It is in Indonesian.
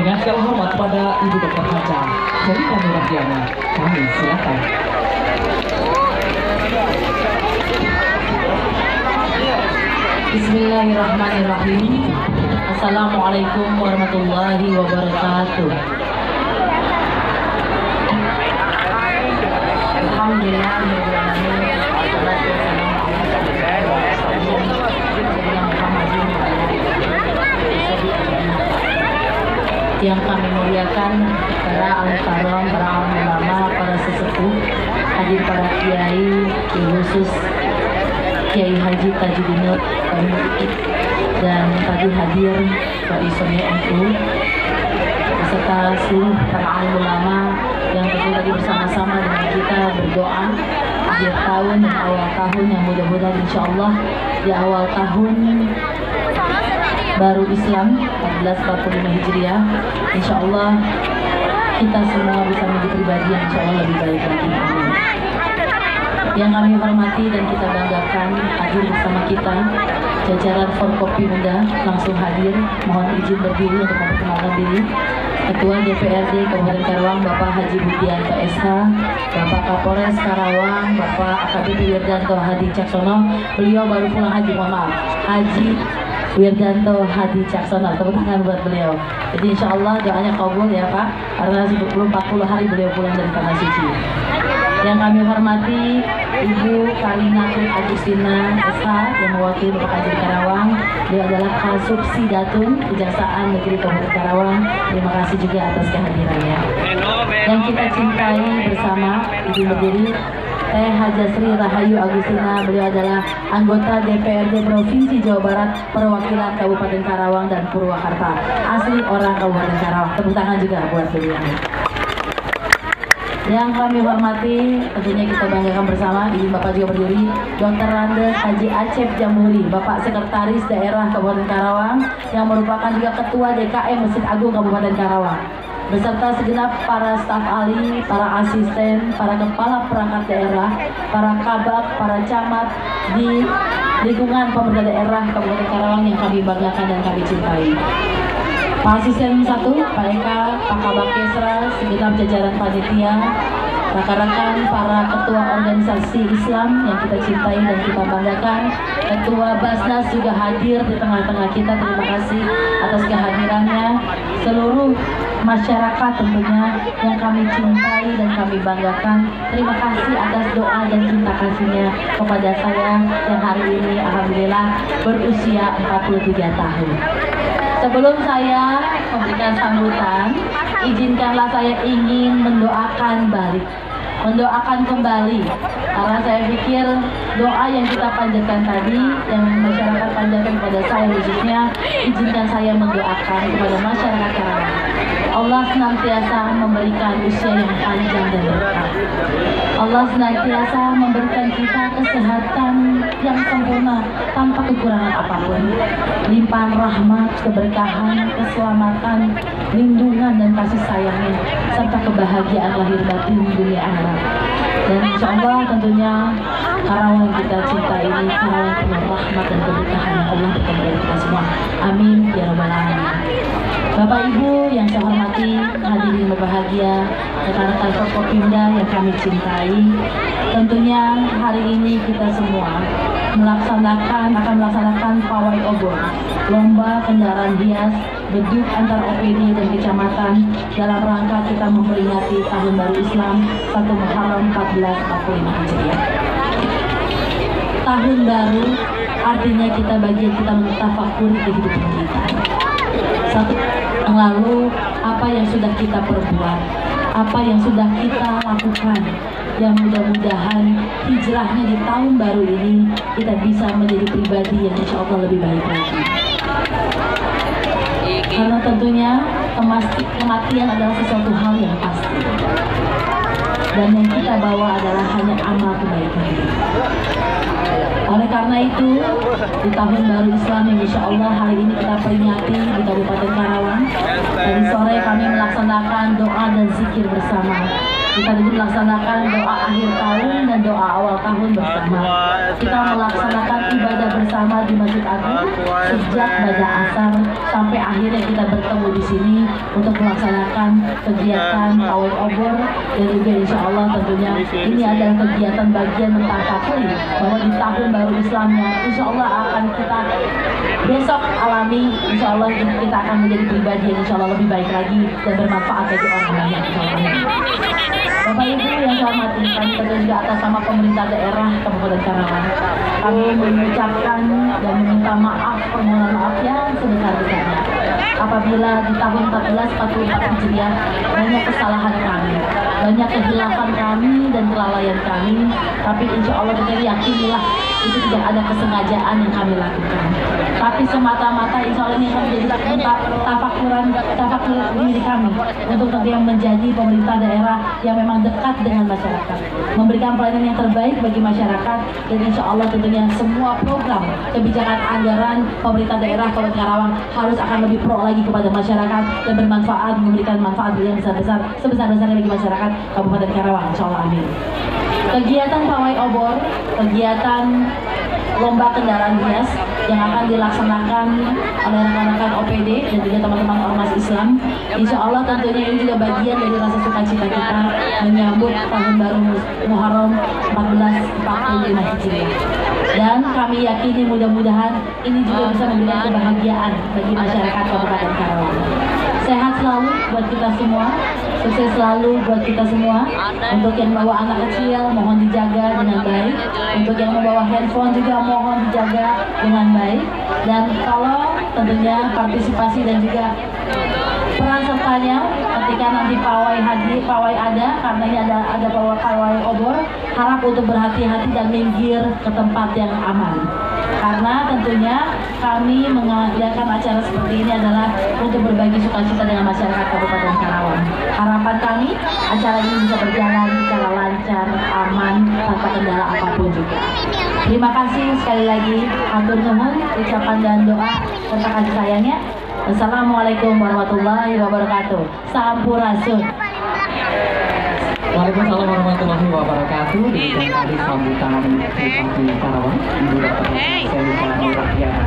Dengan segala hormat pada Ibu Dr. Haja, Sherina Nurahdiana, kami silakan. Bismillahirrahmanirrahim Assalamualaikum warahmatullahi wabarakatuh Alhamdulillah yang kami muliakan para al-karam, para ulama, para sesepuh, hadir para kiai, khusus Kiai Haji Tajuddin dan tadi hadir Pak Isonya NU beserta seluruh para ulama yang tentu tadi bersama-sama dengan kita berdoa akhir tahun awal tahun yang mudah-mudahan insya Allah di awal tahun baru Islam 1445 Hijriah. Insya Allah kita semua bisa menjadi pribadi yang insya Allah lebih baik lagi. Yang kami hormati dan kita banggakan hadir bersama kita jajaran Forkopimda langsung hadir. Mohon izin berdiri untuk memperkenalkan diri. Ketua DPRD Kabupaten Karawang Bapak Haji Budianto SH Bapak Kapolres Karawang Bapak AKBP Wirdanto Hadi Caksono. Beliau baru pulang haji mohon Haji Wirdanto Hadi Caksono. Tepuk tangan buat beliau. Jadi insya Allah doanya kabul ya Pak. Karena 10 40 hari beliau pulang dari tanah suci. Yang kami hormati Ibu Karina Kun Agustina SH yang mewakili Bapak Haji Karawang. Dia adalah Kasub Sidatun Kejaksaan Negeri Kabupaten Karawang. Terima kasih juga atas kehadirannya. Yang kita cintai bersama Ibu berdiri Teh Hajasri Rahayu Agustina. Beliau adalah anggota DPRD Provinsi Jawa Barat perwakilan Kabupaten Karawang dan Purwakarta. Asli orang Kabupaten Karawang. Tepuk tangan juga buat beliau. Yang kami hormati tentunya kita banggakan bersama Ibu Bapak juga berdiri Dr. Randes Haji Acep Jamuri Bapak Sekretaris Daerah Kabupaten Karawang yang merupakan juga Ketua DKM Masjid Agung Kabupaten Karawang beserta segenap para staf ahli, para asisten, para kepala perangkat daerah, para kabak, para camat di lingkungan pemerintah daerah Kabupaten Karawang yang kami banggakan dan kami cintai. Pak Asisten 1, Pak Eka, Pak Kabak Kesra, segenap jajaran panitia, rekan-rekan para ketua organisasi Islam yang kita cintai dan kita banggakan, Ketua Basnas juga hadir di tengah-tengah kita, terima kasih atas kehadirannya, seluruh masyarakat tentunya yang kami cintai dan kami banggakan. Terima kasih atas doa dan cinta kasihnya kepada saya yang hari ini Alhamdulillah berusia 43 tahun. Sebelum saya memberikan sambutan, izinkanlah saya ingin mendoakan balik, mendoakan kembali. Karena saya pikir doa yang kita panjatkan tadi, yang masyarakat panjatkan kepada saya khususnya, izinkan saya mendoakan kepada masyarakat. Allah senantiasa memberikan usia yang panjang dan berkah. Allah senantiasa memberikan kita kesehatan yang sempurna tanpa kekurangan apa pun. Limpahan rahmat, keberkahan, keselamatan, lindungan dan kasih sayangnya serta kebahagiaan lahir batin dunia akhirat. Dan insya Allah tentunya Karawang yang kita cinta ini Karawang penuh rahmat dan keberkahan yang Allah berikan kepada kita semua. Amin ya rabbal alamin. Bapak Ibu yang saya hormati, hadirin berbahagia, rekan-rekan Forkopimda yang kami cintai, tentunya hari ini kita semua melaksanakan akan melaksanakan pawai obor, lomba kendaraan hias beduk antar opini dan kecamatan dalam rangka kita memperingati tahun baru Islam 1 Muharram 1445 Hijriah. Tahun baru artinya kita bagian kita mentafakuri kehidupan kita. Satu yang lalu apa yang sudah kita perbuat, apa yang sudah kita lakukan, yang mudah-mudahan hijrahnya di tahun baru ini kita bisa menjadi pribadi yang insya Allah lebih baik lagi. Karena tentunya kematian adalah sesuatu hal yang pasti. Dan yang kita bawa adalah hanya amal kebaikan. Oleh karena itu, di tahun baru Islam yang insya Allah hari ini kita peringati di Kabupaten Karawang. Dari sore kami melaksanakan doa dan zikir bersama Kita ini melaksanakan doa akhir tahun dan doa awal tahun bersama. Kita melaksanakan ibadah bersama di Masjid Agung sejak pada asar sampai akhirnya kita bertemu di sini untuk melaksanakan kegiatan pawai obor dan juga insya Allah tentunya ini adalah kegiatan bagian mentafakuri bahwa di tahun baru Islamnya insya Allah akan kita besok alami insya Allah kita akan menjadi pribadi yang insya Allah lebih baik lagi dan bermanfaat bagi orang banyak insya Allah. Bapak Ibu yang saya hormati, kami tentu juga atas nama pemerintah daerah Kabupaten Karawang. Kami mengucapkan dan meminta maaf permohonan maaf yang sebesar-besarnya. Apabila di tahun 1444 Hijriah banyak kesalahan kami, banyak kehilapan kami dan kelalaian kami, tapi insya Allah kita yakinilah itu tidak ada kesengajaan yang kami lakukan. Tapi semata-mata insya Allah ini akan menjadi ta- tafakuran tafakur diri kami untuk yang menjadi pemerintah daerah yang memang dekat dengan masyarakat, memberikan pelayanan yang terbaik bagi masyarakat dan insya Allah tentunya semua program kebijakan anggaran pemerintah daerah Kabupaten Karawang harus akan lebih pro lagi kepada masyarakat dan bermanfaat memberikan manfaat yang besar-besar sebesar-besarnya bagi masyarakat Kabupaten Karawang. Insya Allah amin. Kegiatan pawai obor, kegiatan lomba kendaraan hias yang akan dilaksanakan oleh rekan-rekan OPD dan juga teman-teman ormas Islam. Insya Allah tentunya ini juga bagian dari rasa sukacita kita menyambut tahun baru Muharram 1445 Hijriah. Dan kami yakini mudah-mudahan ini juga bisa memberikan kebahagiaan bagi masyarakat Kabupaten Karawang. Sehat selalu buat kita semua, sukses selalu buat kita semua. Untuk yang bawa anak kecil mohon dijaga dengan baik. Untuk yang membawa handphone juga mohon dijaga dengan baik. Dan kalau tentunya partisipasi dan juga peran sertanya ketika nanti pawai hadir, pawai ada karena ini ada ada pawai pawai obor harap untuk berhati-hati dan minggir ke tempat yang aman karena tentunya kami mengadakan acara seperti ini adalah untuk berbagi sukacita dengan masyarakat Kabupaten Karawang. Harapan kami acara ini bisa berjalan secara lancar, aman, tanpa kendala apa pun juga. Terima kasih sekali lagi, atur nuhun, ucapan dan doa serta kasih sayangnya. Assalamualaikum warahmatullahi wabarakatuh. Sampurasun. Waalaikumsalam warahmatullahi wabarakatuh. Tadi sambutan Bupati Karawang, Ibu Dr. Selika Nurahdiana.